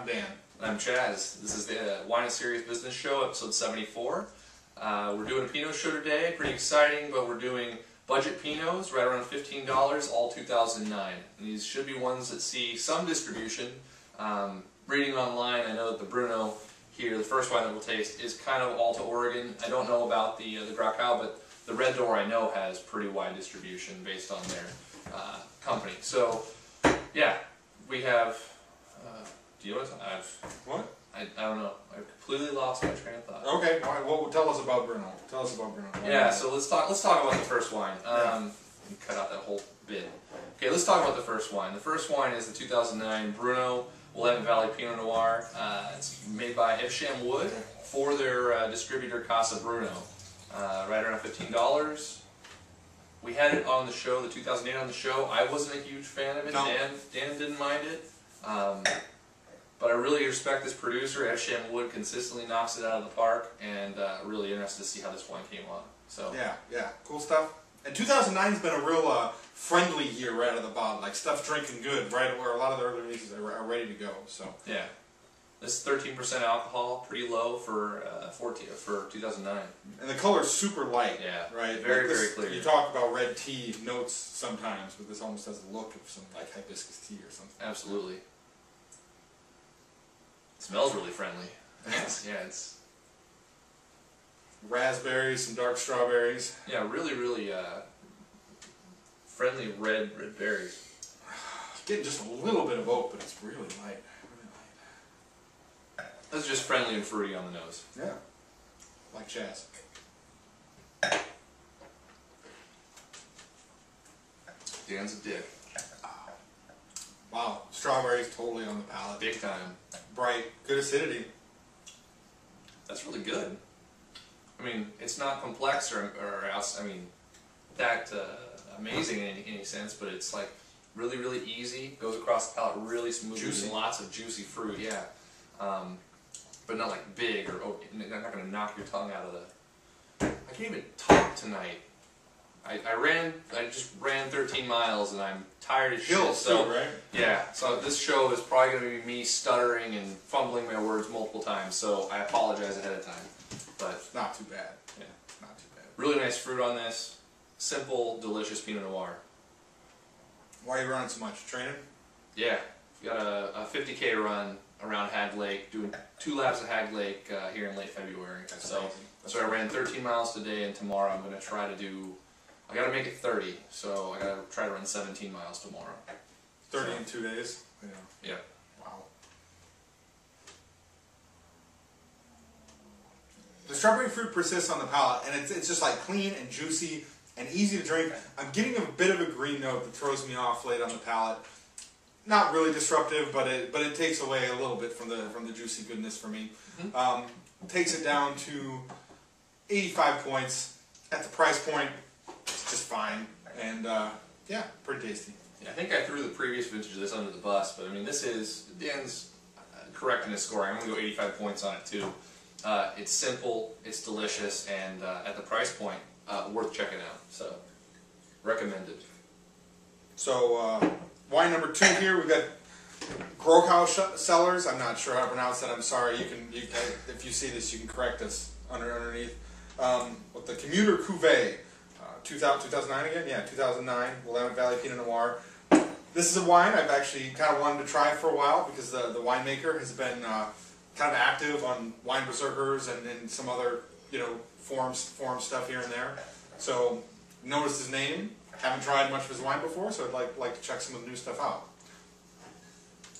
I'm Dan. I'm Chas. This is the uh, Wine and Serious Business Show, episode 74. Uh, we're doing a Pinot show today, pretty exciting, but we're doing budget Pinots, right around $15, all 2009. And these should be ones that see some distribution. Um, reading online, I know that the Bruno here, the first wine that we'll taste, is kind of all to Oregon. I don't know about the uh, the Grochau, but the Red Door I know has pretty wide distribution based on their uh, company. So, yeah, we have. Uh, do you want to? I've, What? I, I don't know. I completely lost my train of thought. Okay. All right. Well, tell us about Bruno. Tell us about Bruno. Yeah, so let's talk. Let's talk about the first wine. Um, cut out that whole bit. Okay, let's talk about the first wine. The first wine is the 2009 Bruno Willamette Valley Pinot Noir. Uh, it's made by Evesham Wood for their uh, distributor Casa Bruno. Uh, right around fifteen dollars. We had it on the show, the 2008 on the show. I wasn't a huge fan of it. No. Dan Dan didn't mind it. Um, but I really respect this producer. Evesham Wood consistently knocks it out of the park, and uh, really interested to see how this wine came on. So Yeah, yeah, cool stuff. And 2009's been a real uh, friendly year right out of the bottom. Like stuff drinking good, right? Where a lot of the early releases are, are ready to go. So yeah, this 13% alcohol, pretty low for uh, 14 for 2009. and the color's super light. Yeah, Right. very, Like this- very clear. You talk about red tea notes sometimes, but this almost has the look of some like hibiscus tea or something. Absolutely. Smells really friendly. It's, yeah, it's Raspberries, some dark strawberries. yeah, really, really uh, friendly red red berries. Getting just a little bit of oak, but it's really light. Really light. This is just friendly and fruity on the nose. Yeah. Like jazz. Dan's a dick, Wow, strawberries totally on the palate. big time. Bright, good acidity. That's really good. I mean, it's not complex or, or else, I mean, that uh, amazing in any, any sense, but it's like really, really easy, goes across the palate really smoothly, Juicy. lots of juicy fruit, yeah. Um, but not like big or, oh, not gonna knock your tongue out of the. I can't even talk tonight. I, I ran, I just ran 13 miles and I'm tired as shit. So, too, right? yeah, so this show is probably going to be me stuttering and fumbling my words multiple times, so I apologize ahead of time. But Not too bad. Yeah. Not too bad. really nice fruit on this. Simple, delicious Pinot Noir. Why are you running so much? Training? Yeah, got a, a 50k run around Hagg Lake, doing two laps of Hagg Lake uh, here in late February. That's so, amazing. so I ran 13 miles today, and tomorrow I'm going to try to do. I got to make it 30, so I got to try to run 17 miles tomorrow. 30 So- in two days? Yeah. Yeah. Wow. The strawberry fruit persists on the palate, and it's, it's just like clean and juicy and easy to drink. I'm getting a bit of a green note that throws me off late on the palate. Not really disruptive, but it but it takes away a little bit from the from the juicy goodness for me. Um, takes it down to 85 points at the price point. Just fine, and uh, yeah, pretty tasty. Yeah, I think I threw the previous vintage of this under the bus, but I mean, this is Dan's uh, correct in his scoring. I'm going to go 85 points on it too. Uh, it's simple, it's delicious, and uh, at the price point, uh, worth checking out. So, recommended. So, uh, wine number two here, we've got Grochau sh- Cellars. I'm not sure how to pronounce that. I'm sorry. You can, you can if you see this, you can correct us under underneath. Um, with the Commuter Cuvée, uh, 2000, 2009 again? Yeah, 2009, Willamette Valley Pinot Noir. This is a wine I've actually kind of wanted to try for a while because the, the winemaker has been uh, kind of active on Wine Berserkers and, and some other, you know, forums, forum stuff here and there. So, noticed his name. Haven't tried much of his wine before, so I'd like like to check some of the new stuff out.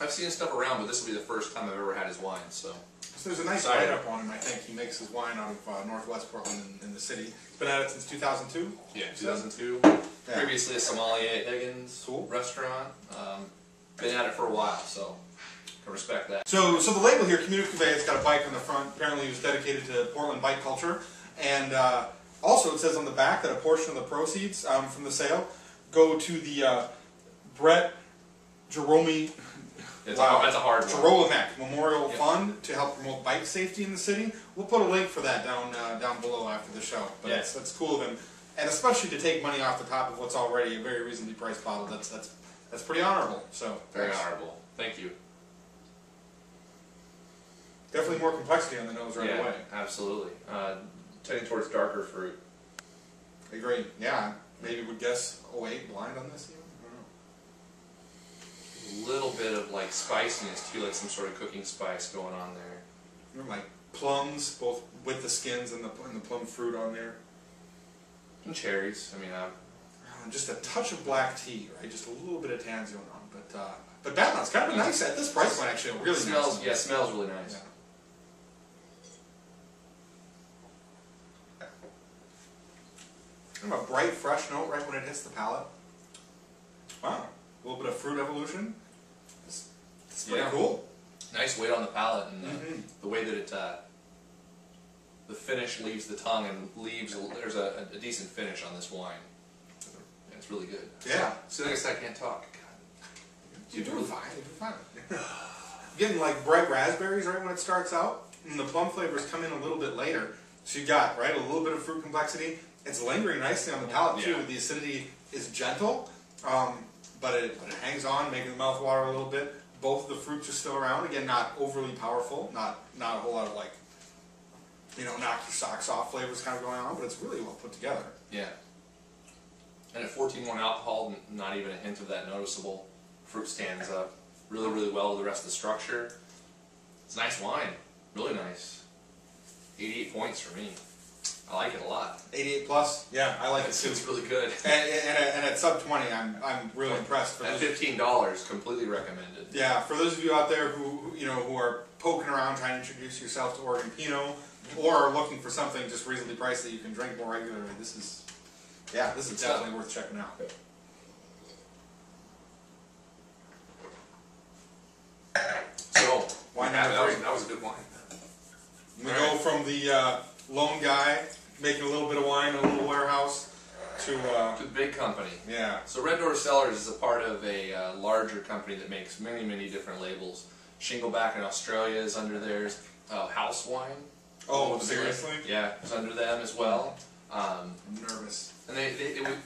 I've seen his stuff around, but this will be the first time I've ever had his wine. So, So there's a nice write-up on him. I think he makes his wine out of uh, Northwest Portland in, in the city. He's been at it since 2002. yeah, 2002. Yeah. Previously a sommelier at Higgins Cool. restaurant. Um, been at it for a while, so can respect that. So, so the label here, Commuter Cuvée, it's got a bike on the front. Apparently, it was dedicated to Portland bike culture, and uh, also it says on the back that a portion of the proceeds um, from the sale go to the uh, Brett Jerome It's Wow. a, that's a hard one. Jarolimek Memorial Yep. Fund to help promote bike safety in the city. We'll put a link for that down uh, down below after the show. But Yeah. that's, that's cool of him, and especially to take money off the top of what's already a very reasonably priced bottle. That's that's that's pretty honorable. So Very thanks. honorable. Thank you. Definitely more complexity on the nose right yeah, away. absolutely. Uh, tending towards darker fruit. Agree. Yeah, maybe would guess 08 blind on this. Even? Little bit of like spiciness too, like some sort of cooking spice going on there. Like plums, both with the skins and the and the plum fruit on there. Some cherries. I mean, uh, Oh, just a touch of black tea, right? Just a little bit of tannins going on, but uh, but that one's kind of a nice at this price point. Actually, really smells. nice. Yeah, smells really nice. Yeah. Kind of a bright, fresh note right when it hits the palate. Wow, a little bit of fruit evolution. It's, it's pretty Yeah. cool. Nice weight on the palate, and uh, Mhm. the way that it, uh, the finish leaves the tongue and leaves. There's a, a decent finish on this wine. Yeah, It's really good. Yeah. So like I said, I can't talk. You're doing fine. You're doing fine. Getting like bright raspberries right when it starts out, and the plum flavors come in a little bit later. So you got right a little bit of fruit complexity. It's lingering nicely on the palate too. Yeah. The acidity is gentle, um, but it but it hangs on, making the mouth water a little bit. Both of the fruits are still around. Again, not overly powerful. Not not a whole lot of like, you know, knock your socks off flavors kind of going on. But it's really well put together. Yeah. And at 14.1 alcohol, not even a hint of that noticeable. Fruit stands up really, really well with the rest of the structure. It's a nice wine. Really nice. 88 points for me. I like it a lot. 88 plus. Yeah, I like it It's, too. it's really good. And, and, and, at sub 20, I'm I'm really impressed. For At $15, completely recommended. yeah, for those of you out there who you know who are poking around trying to introduce yourself to Oregon Pinot, or are looking for something just reasonably priced that you can drink more regularly, this is yeah, this is definitely worth checking out. So, Wine yeah, number that, was, that was a good wine. We All go right. from the uh, lone guy making a little bit of wine in a little warehouse to uh, To the big company. yeah, So Red Door Cellars is a part of a uh, larger company that makes many, many different labels. Shingleback in Australia is under theirs. Uh, House Wine. Oh, With the big- seriously? Yeah, it's under them as well. Um, I'm nervous. and they, they it would,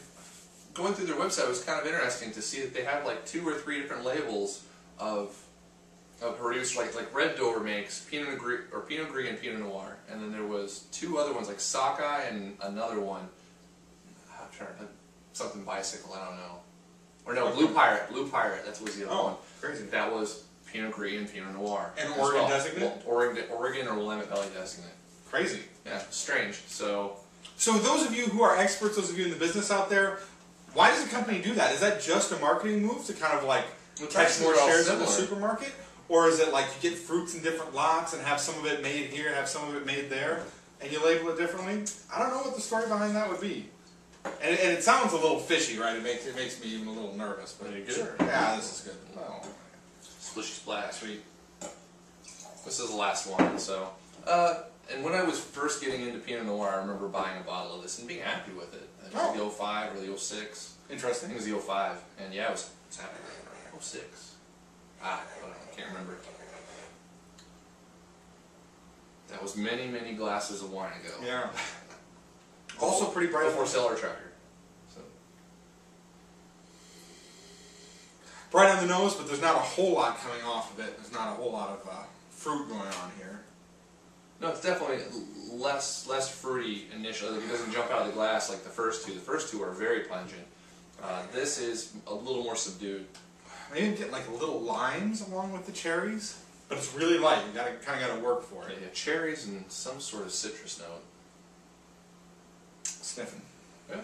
going through their website was kind of interesting to see that they had like two or three different labels of of produced like like Red Door makes Pinot Gris or Pinot Gris and Pinot Noir, and then there was two other ones like Sockeye and another one. I'm trying to something bicycle. I don't know. Or no, Blue Pirate. Blue Pirate. That was the other oh, one. Oh, crazy. That was Pinot Gris and Pinot Noir. And Oregon well. designate? Well, Oregon, Oregon or Willamette Valley designate. Crazy. Yeah, strange. So So those of you who are experts, those of you in the business out there, why does a company do that? Is that just a marketing move to kind of like catch more shares in the supermarket? Or is it like you get fruits in different lots and have some of it made here, have some of it made there, and you label it differently? I don't know what the story behind that would be. And, and it sounds a little fishy, right? It makes it makes me even a little nervous. But Are you good? sure, yeah, this is good. Oh, Splishy Splash. sweet. This is the last one, so. Uh, and when I was first getting into Pinot Noir, I remember buying a bottle of this and being happy with it. It was Oh. the 05 or the 06. I Interesting. think it was the 05. And yeah, I was, was happy. 06. Ah, but I can't remember. That was many, many glasses of wine ago. Yeah. Also pretty bright. Before Cellar Tracker. So, bright on the nose, but there's not a whole lot coming off of it. There's not a whole lot of uh, fruit going on here. no, it's definitely less less fruity initially. Like it doesn't jump out of the glass like the first two. The first two are very pungent. Uh, this is a little more subdued. I even get like little limes along with the cherries, but it's really light. You gotta kind of gotta work for Yeah, it. yeah, cherries and some sort of citrus note. Sniffing. Yeah.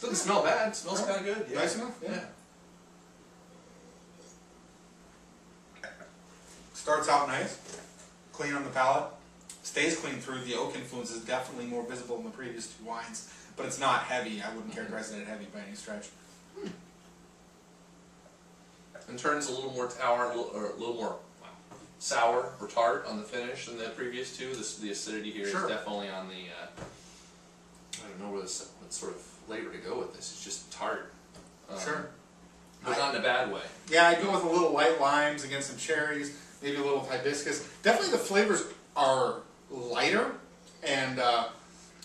Doesn't smell bad. It smells No. kind of good. Yeah. Nice enough. Yeah. Starts out nice, clean on the palate, stays clean through. The oak influence is definitely more visible in the previous two wines, but it's not heavy. I wouldn't mm-hmm. characterize it as heavy by any stretch. And turns a little more sour, a little, or a little more sour or tart on the finish than the previous two. This, the acidity here is Sure. definitely on the. Uh, I don't know where this, what sort of flavor to go with this. It's just tart. Um, Sure. But not in a bad way. Yeah, I'd go with a little white limes against some cherries, maybe a little hibiscus. Definitely the flavors are lighter and uh,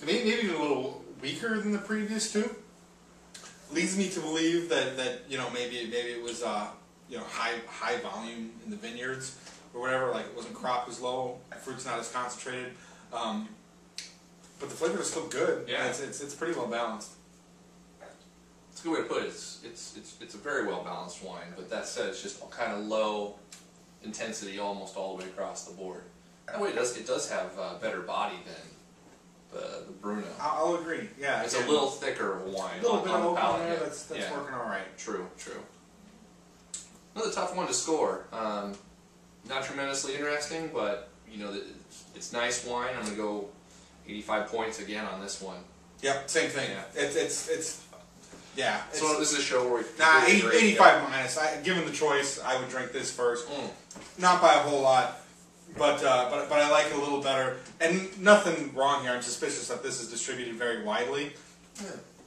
maybe, maybe even a little weaker than the previous two. Leads me to believe that, that you know maybe maybe it was uh, you know high high volume in the vineyards or whatever. Like it wasn't crop as low, fruit's not as concentrated, um, but the flavor is still good. Yeah. it's, it's it's pretty well balanced. It's a good way to put it. It's it's it's, it's a very well balanced wine, but that said, it's just kind of low intensity almost all the way across the board. That way, it does it does have uh, better body than the the Bruno. I'll, agree. Yeah, It's a little thicker of a wine. a little on, bit on of the oak palate, in there. yeah. That's that's yeah. working all right. True, true. Another tough one to score. Um, not tremendously interesting, but you know, it's, it's nice wine. I'm gonna go 85 points again on this one. Yep, same thing. Yeah. It's it's it's yeah. It's, So this is a show where we nah, we 80, agree, 85 minus. I, given the choice, I would drink this first. Mm. Not by a whole lot, but uh, but but I like it a little better. And nothing wrong here. I'm suspicious that this is distributed very widely.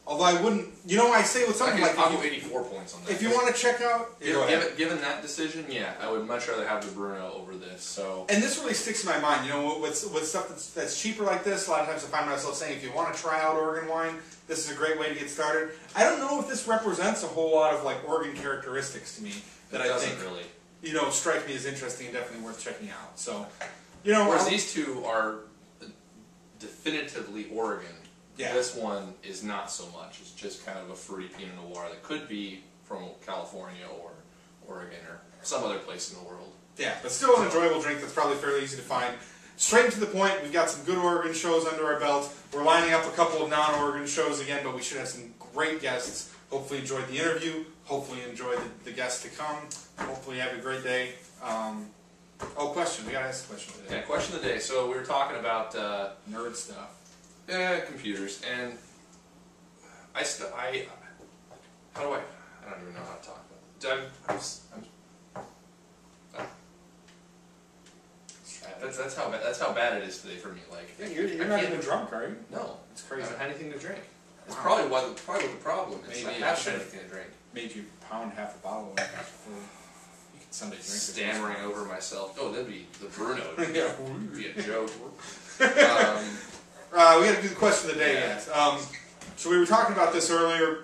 Although I wouldn't, you know, I say with something like I'll if you, 84 points on that. if you want to check out, Given, go ahead. given, given that decision, yeah, I would much rather have the Bruno over this. So And this really sticks in my mind. You know, with, with stuff that's, that's cheaper like this, a lot of times I find myself saying, if you want to try out Oregon wine, this is a great way to get started. I don't know if this represents a whole lot of like Oregon characteristics to me that it I doesn't think really. you know strike me as interesting and definitely worth checking out. So, you know, Whereas I'll- these two are definitively Oregon. Yeah. This one is not so much. It's just kind of a fruity Pinot Noir that could be from California or Oregon or some other place in the world. Yeah, but still an enjoyable drink that's probably fairly easy to find. Straight to the point, we've got some good Oregon shows under our belt. We're lining up a couple of non-Oregon shows again, but we should have some great guests. Hopefully enjoyed the interview. Hopefully enjoy the, the guests to come. Hopefully have a great day. Um, oh, question. We gotta ask a question Yeah, today. question of the day. So we were talking about uh, Nerd stuff. Eh, computers, and I st- I how do I I don't even know how to talk about it. I'm, I'm, I'm, that's, that's how bad, that's how bad it is today for me. Like Yeah, you're, you're not even drunk, are you? no, It's crazy. I haven't had anything to drink. It's Wow. probably what the, probably what the problem is. Maybe I should- anything to drink. Made you pound half a bottle of it you could someday drink. Stammering over myself. Oh, that'd be the Bruno. Yeah. Be a joke. um, Uh, we got to do the question of the day Yeah. yet. Um, so we were talking about this earlier.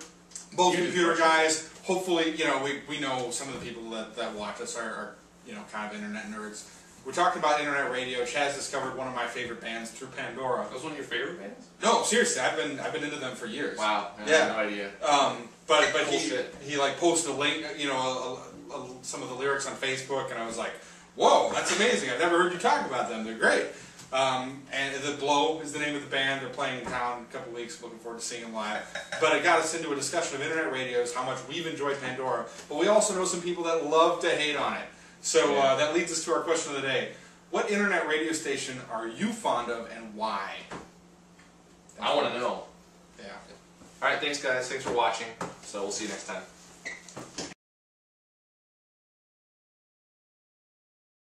Both You computer guys. Hopefully, you know, we, we know some of the people that, that watch us are, are, you know, kind of internet nerds. We're talking about internet radio. Chas discovered one of my favorite bands through Pandora. that was one of your favorite bands? No, seriously, I've been I've been into them for years. Wow. I Yeah. no idea. Um, but but he he like posted a link, you know, a, a, a, some of the lyrics on Facebook, and I was like, whoa, that's amazing. I've never heard you talk about them. They're great. Um, and the Blow is the name of the band. They're playing in town in a couple weeks. Looking forward to seeing them live. But it got us into a discussion of internet radios, how much we've enjoyed Pandora, but we also know some people that love to hate on it. So uh, that leads us to our question of the day: What internet radio station are you fond of, and why? I want to know. Yeah. All right, thanks guys. Thanks for watching. So we'll see you next time.